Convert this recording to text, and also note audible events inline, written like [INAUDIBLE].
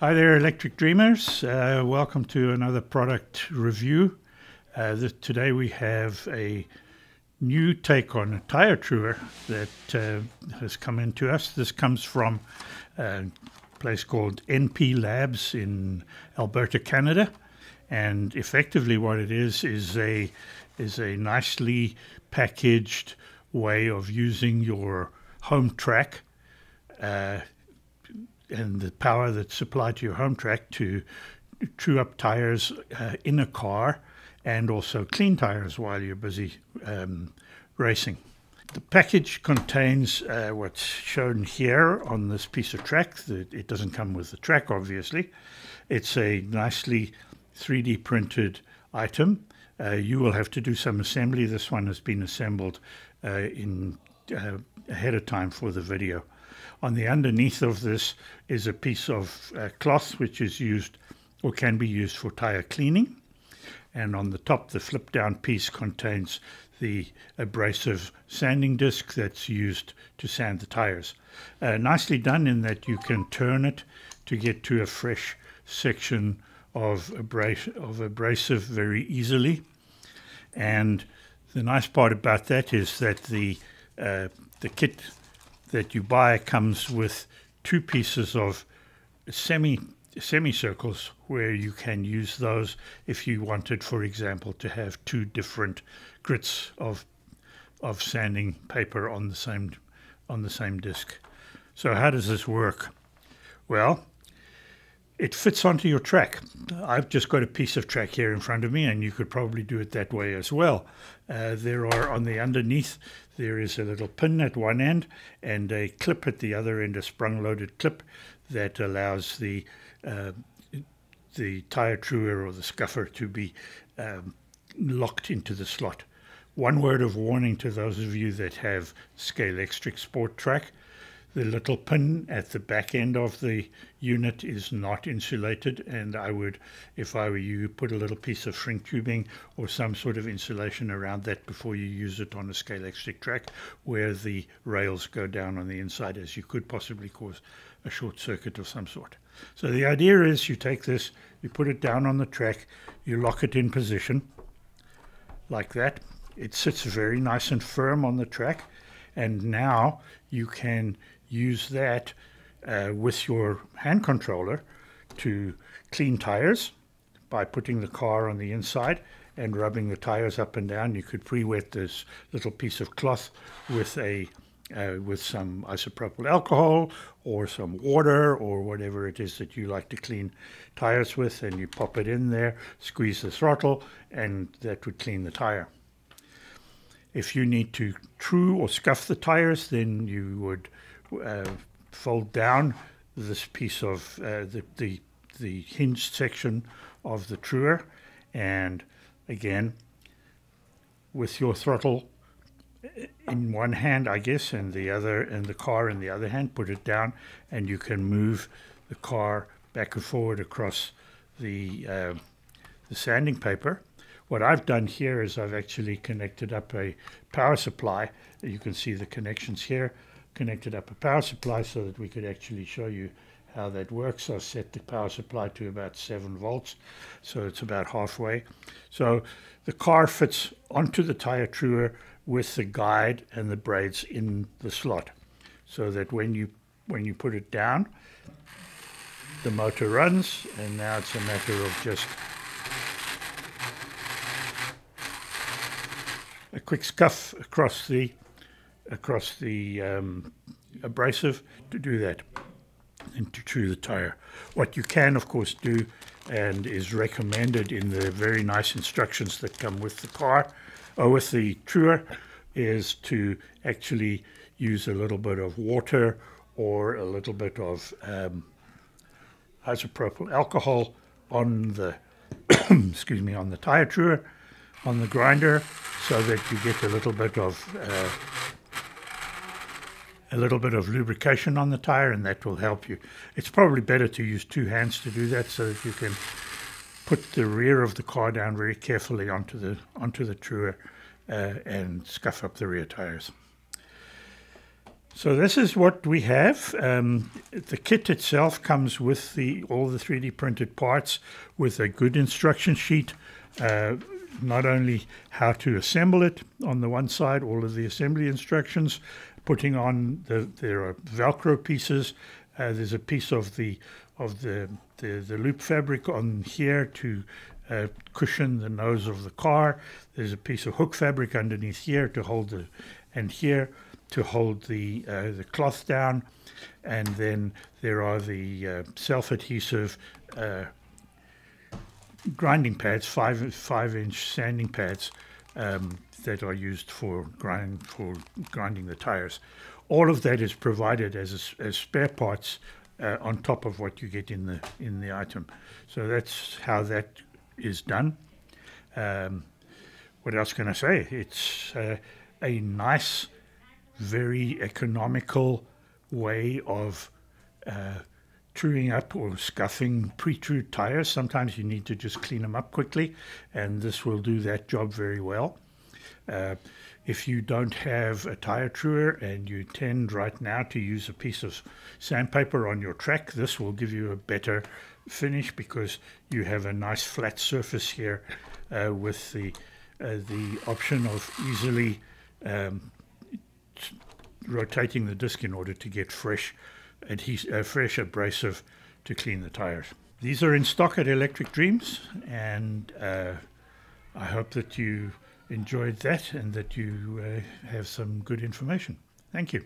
Hi there, electric dreamers. Uh, welcome to another product review. Uh, this, today we have a new take on a tire truer that uh, has come into us. This comes from a place called NP Labs in Alberta, Canada, and effectively what it is is a is a nicely packaged way of using your home track uh, and the power that's supplied to your home track to true up tires uh, in a car and also clean tires while you're busy um, racing. The package contains uh, what's shown here on this piece of track. It doesn't come with the track, obviously. It's a nicely 3D printed item. Uh, you will have to do some assembly. This one has been assembled uh, in uh, ahead of time for the video. On the underneath of this is a piece of uh, cloth which is used or can be used for tire cleaning. And on the top, the flip down piece contains the abrasive sanding disc that's used to sand the tires. Uh, nicely done in that you can turn it to get to a fresh section of, abras- of abrasive very easily. And the nice part about that is that the uh, the kit that you buy comes with two pieces of semi semicircles where you can use those if you wanted, for example, to have two different grits of of sanding paper on the same on the same disc. So how does this work? Well, it fits onto your track. I've just got a piece of track here in front of me, and you could probably do it that way as well. Uh, there are on the underneath, there is a little pin at one end and a clip at the other end, a sprung loaded clip that allows the uh, the tire truer or the scuffer to be um, locked into the slot. One word of warning to those of you that have scale Scalextric Sport Track the little pin at the back end of the unit is not insulated and I would, if I were you, put a little piece of shrink tubing or some sort of insulation around that before you use it on a Scalextric track where the rails go down on the inside as you could possibly cause a short circuit of some sort. So the idea is you take this, you put it down on the track, you lock it in position like that. It sits very nice and firm on the track and now you can use that uh, with your hand controller to clean tires by putting the car on the inside and rubbing the tires up and down. You could pre-wet this little piece of cloth with a uh, with some isopropyl alcohol or some water or whatever it is that you like to clean tires with, and you pop it in there, squeeze the throttle, and that would clean the tire. If you need to true or scuff the tires, then you would uh, fold down this piece of uh, the, the, the hinged section of the truer. And again with your throttle in one hand I guess and the other and the car in the other hand put it down and you can move the car back and forward across the uh, the sanding paper. What I've done here is I've actually connected up a power supply. You can see the connections here connected up a power supply so that we could actually show you how that works. I set the power supply to about 7 volts, so it's about halfway. So the car fits onto the tire truer with the guide and the braids in the slot, so that when you when you put it down, the motor runs, and now it's a matter of just a quick scuff across the across the um, abrasive to do that and to true the tire. What you can, of course, do and is recommended in the very nice instructions that come with the car or with the truer is to actually use a little bit of water or a little bit of um, isopropyl alcohol on the [COUGHS] excuse me on the tire truer on the grinder so that you get a little bit of uh, a little bit of lubrication on the tire and that will help you. It's probably better to use two hands to do that so that you can put the rear of the car down very carefully onto the onto the truer uh, and scuff up the rear tires. So this is what we have. Um, the kit itself comes with the all the 3D printed parts with a good instruction sheet. Uh, not only how to assemble it on the one side, all of the assembly instructions, putting on the there are Velcro pieces. Uh, there's a piece of the of the, the, the loop fabric on here to uh, cushion the nose of the car. There's a piece of hook fabric underneath here to hold the and here to hold the uh, the cloth down, and then there are the uh, self-adhesive uh, grinding pads, five five inch sanding pads um, that are used for grind for grinding the tires. All of that is provided as as spare parts uh, on top of what you get in the in the item. So that's how that is done. Um, what else can I say? It's uh, a nice, very economical way of uh, truing up or scuffing pre-true tires. Sometimes you need to just clean them up quickly, and this will do that job very well. Uh, if you don't have a tire truer and you tend right now to use a piece of sandpaper on your track, this will give you a better finish because you have a nice flat surface here uh, with the uh, the option of easily um, rotating the disc in order to get fresh adhes- uh, fresh abrasive to clean the tires. These are in stock at Electric Dreams, and uh, I hope that you enjoyed that and that you uh, have some good information. Thank you.